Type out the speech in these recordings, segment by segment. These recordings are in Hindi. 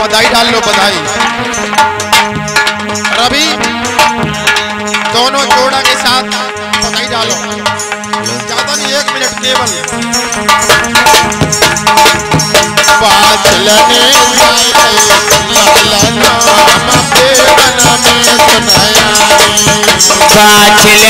बधाई डाल लो, बधाई। रवि, दोनों जोड़ा के साथ बधाई डालो। ज़्यादा नहीं, एक मिनट, केवल। बेगना में सुनाया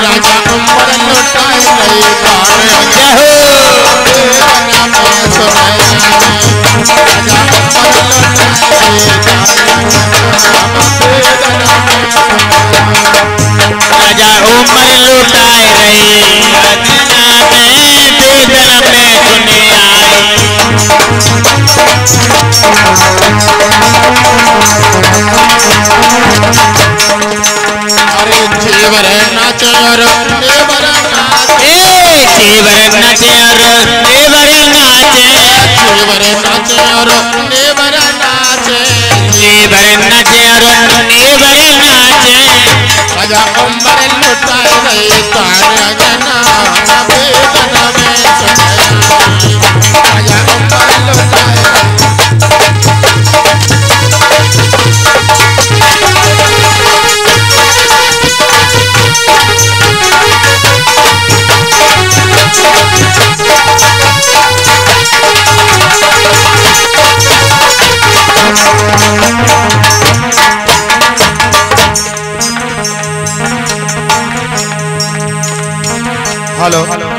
राजा उमर लुटाए जीवर नाचर देवर नाचे देवर नाचे अर देवर नाचे जीवर नाचर Hello. Hello.